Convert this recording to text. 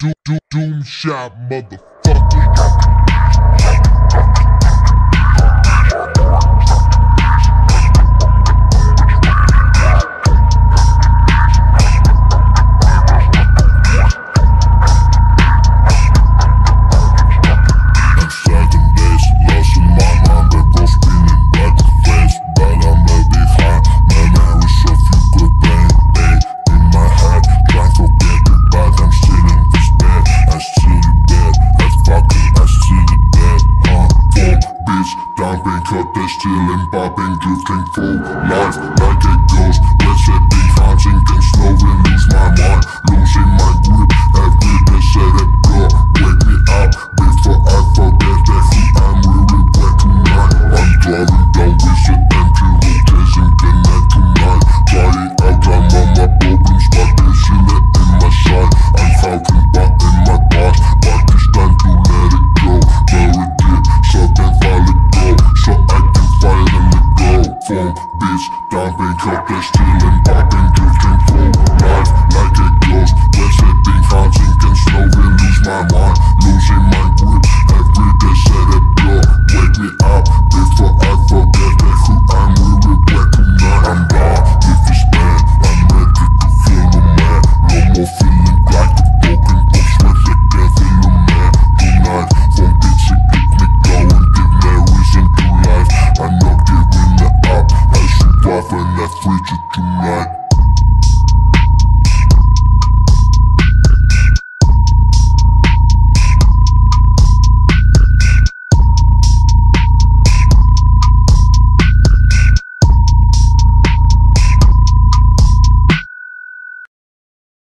Doom, doom, doom shot, motherfucker. up, they still and popping, drifting for life like a ghost. Your bitch stealing, poppin'. tonight.